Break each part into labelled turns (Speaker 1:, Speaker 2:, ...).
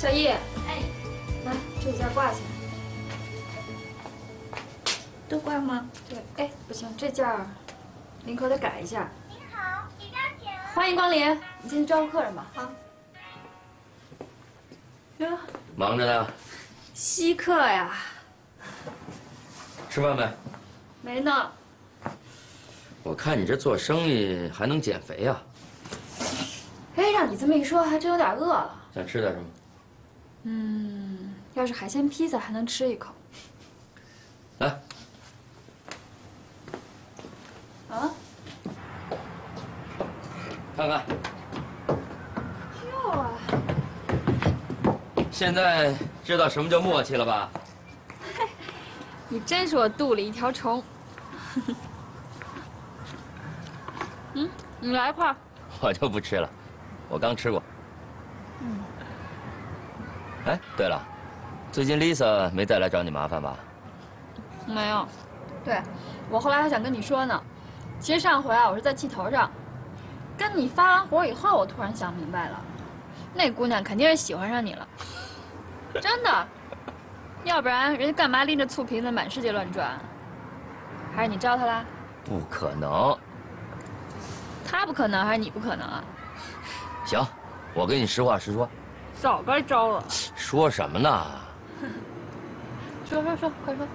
Speaker 1: 小易，哎，来，这件挂起来。
Speaker 2: 都挂吗？
Speaker 1: 对，哎，不行，这件您可得改一下。
Speaker 3: 您好，李张姐？
Speaker 1: 欢迎光临，你先去招呼客人吧。
Speaker 2: 好。
Speaker 1: 哟，
Speaker 4: 忙着呢。
Speaker 1: 稀客呀。
Speaker 4: 吃饭没？
Speaker 1: 没呢。
Speaker 4: 我看你这做生意还能减肥呀？
Speaker 1: 哎，让你这么一说，还真有点饿了。
Speaker 4: 想吃点什么？
Speaker 1: 嗯，要是海鲜披萨，还能吃一口。
Speaker 4: 来。
Speaker 1: 啊？
Speaker 4: 看看。
Speaker 1: 哟啊！
Speaker 4: 现在知道什么叫默契了吧？
Speaker 1: 嘿，你真是我肚里一条虫。嗯，你来一块。
Speaker 4: 我就不吃了，我刚吃过。嗯。哎，对了，最近 Lisa 没再来找你麻烦吧？
Speaker 1: 没有。对，我后来还想跟你说呢。其实上回啊，我是在气头上。跟你发完火以后，我突然想明白了，那姑娘肯定是喜欢上你了。真的，要不然人家干嘛拎着醋瓶子满世界乱转？还是你招她啦？
Speaker 4: 不可能。
Speaker 1: 她不可能，还是你不可能啊？
Speaker 4: 行，我跟你实话实说。
Speaker 1: 早该招了。
Speaker 4: 说什么呢？
Speaker 1: 说说说，快说。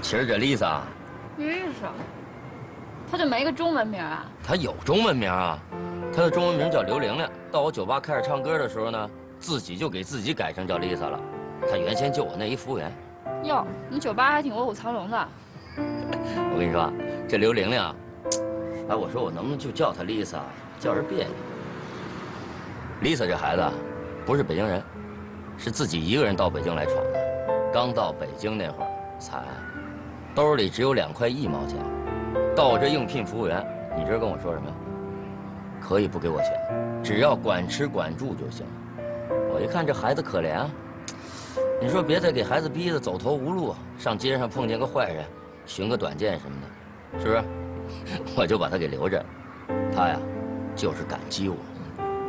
Speaker 4: 其实这 Lisa。
Speaker 1: Lisa，她就没个中文名啊？
Speaker 4: 她有中文名啊，她的中文名叫刘玲玲。到我酒吧开始唱歌的时候呢，自己就给自己改成叫 Lisa 了。她原先就我那一服务员。
Speaker 1: 哟，你酒吧还挺卧虎藏龙的。
Speaker 4: 我跟你说，这刘玲玲啊。哎，我说我能不能就叫她 Lisa，叫人别扭。Lisa 这孩子，不是北京人，是自己一个人到北京来闯的。刚到北京那会儿，惨，兜里只有两块一毛钱。到我这应聘服务员，你这跟我说什么呀？可以不给我钱，只要管吃管住就行。我一看这孩子可怜啊，你说别再给孩子逼得走投无路，上街上碰见个坏人，寻个短见什么的，是不是？我就把他给留着，他呀，就是感激我。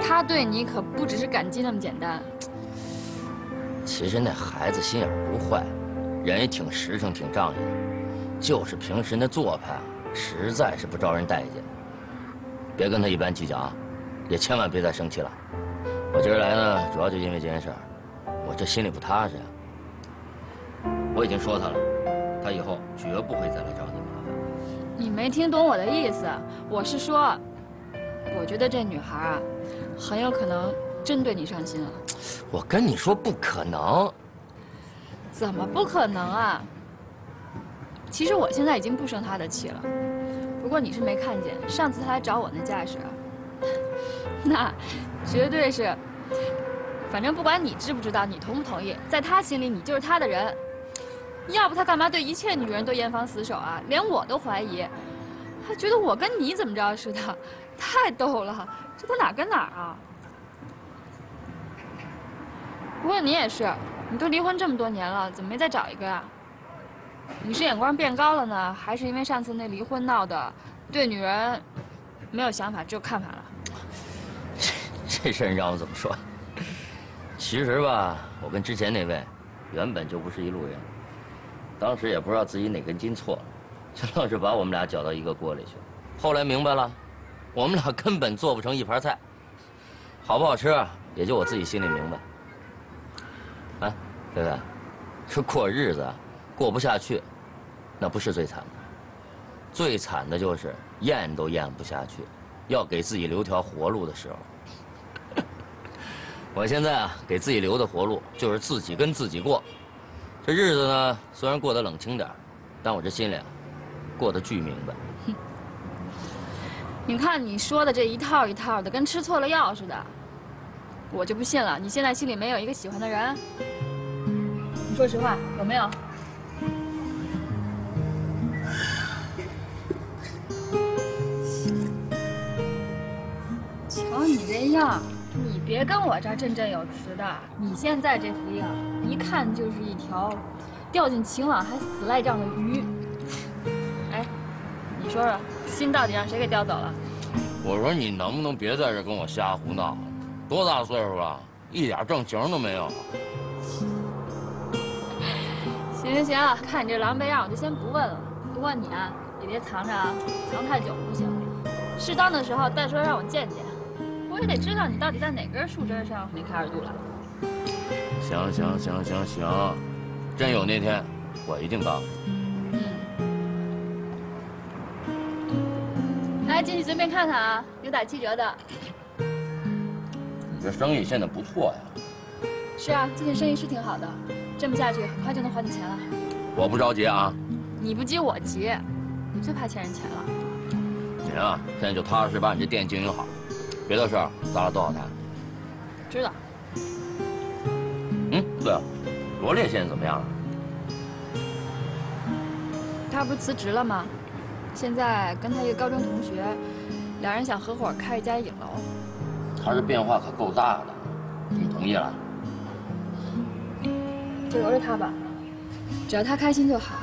Speaker 1: 他对你可不只是感激那么简单。
Speaker 4: 其实那孩子心眼不坏，人也挺实诚、挺仗义的，就是平时那做派，实在是不招人待见。别跟他一般计较啊，也千万别再生气了。我今儿来呢，主要就因为这件事儿，我这心里不踏实呀。我已经说他了，他以后绝不会再来找你麻烦。
Speaker 1: 你没听懂我的意思，我是说，我觉得这女孩啊，很有可能真对你上心了。
Speaker 4: 我跟你说不可能。
Speaker 1: 怎么不可能啊？其实我现在已经不生他的气了。不过你是没看见，上次他来找我那架势，那绝对是，反正不管你知不知道，你同不同意，在他心里你就是他的人。要不他干嘛对一切女人都严防死守啊？连我都怀疑，还觉得我跟你怎么着似的，太逗了，这都哪跟哪啊？不过你也是，你都离婚这么多年了，怎么没再找一个呀？你是眼光变高了呢，还是因为上次那离婚闹的，对女人没有想法，只有看法了？
Speaker 4: 这 这事你让我怎么说？其实吧，我跟之前那位，原本就不是一路人。当时也不知道自己哪根筋错了，就愣是把我们俩搅到一个锅里去了。后来明白了，我们俩根本做不成一盘菜，好不好吃也就我自己心里明白。对吧，这过日子过不下去，那不是最惨的，最惨的就是咽都咽不下去，要给自己留条活路的时候。我现在啊，给自己留的活路就是自己跟自己过。这日子呢，虽然过得冷清点但我这心里啊，过得巨明白。
Speaker 1: 你看你说的这一套一套的，跟吃错了药似的。我就不信了，你现在心里没有一个喜欢的人？说实话，有没有？瞧你这样。你别跟我这振振有词的，你现在这副样，一看就是一条掉进情网还死赖账的鱼。哎，你说说，心到底让谁给叼走了？
Speaker 4: 我说你能不能别在这跟我瞎胡闹？多大岁数了，一点正形都没有。
Speaker 1: 行行行，看你这狼狈样，我就先不问了。不过你啊，也别藏着啊，藏太久不行。适当的时候带出来让我见见，我也得知道你到底在哪根树枝上没开二度了。
Speaker 4: 行行行行行，真有那天，我一定告诉你。
Speaker 1: 嗯。来，进去随便看看啊，有打七折的。
Speaker 4: 你这生意现在不错呀。
Speaker 1: 是啊，最近生意是挺好的，这么下去很快就能还你钱了。
Speaker 4: 我不着急啊。
Speaker 1: 你不急我急，你最怕欠人钱了。
Speaker 4: 你啊，现在就踏实把你这店经营好，别的事儿咱俩都好谈。
Speaker 1: 知道。
Speaker 4: 嗯，对了，罗烈现在怎么样了？
Speaker 1: 他不是辞职了吗？现在跟他一个高中同学，两人想合伙开一家影楼。
Speaker 4: 他这变化可够大的，你同意了？
Speaker 1: 就由着他吧，只要他开心就好。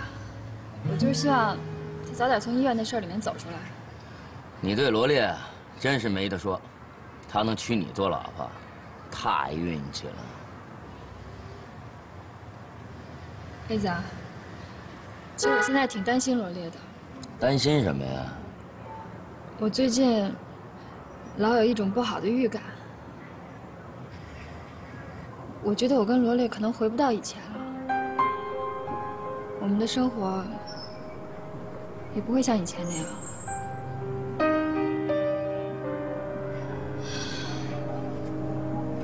Speaker 1: 我就是希望他早点从医院的事里面走出来。
Speaker 4: 你对罗烈真是没得说，他能娶你做老婆，太运气了。
Speaker 1: 黑子啊，其实我现在挺担心罗烈的。
Speaker 4: 担心什么呀？
Speaker 1: 我最近老有一种不好的预感。我觉得我跟罗烈可能回不到以前了，我们的生活也不会像以前那样。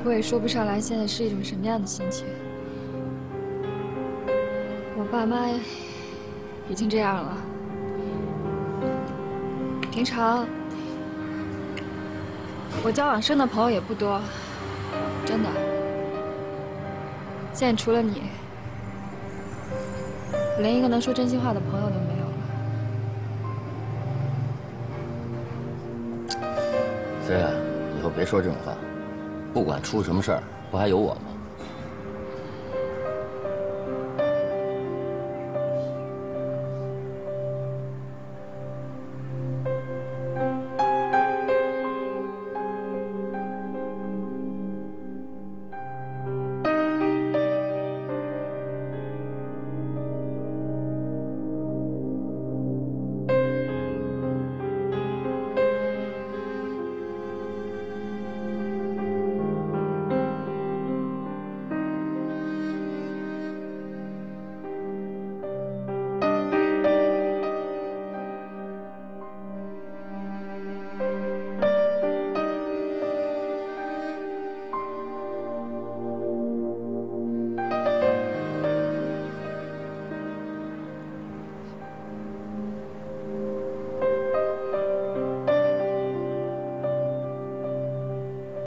Speaker 1: 我也说不上来现在是一种什么样的心情。我爸妈已经这样了，平常我交往深的朋友也不多，真的。现在除了你，连一个能说真心话的朋友都没有
Speaker 4: 了。飞啊，以后别说这种话，不管出什么事儿，不还有我吗？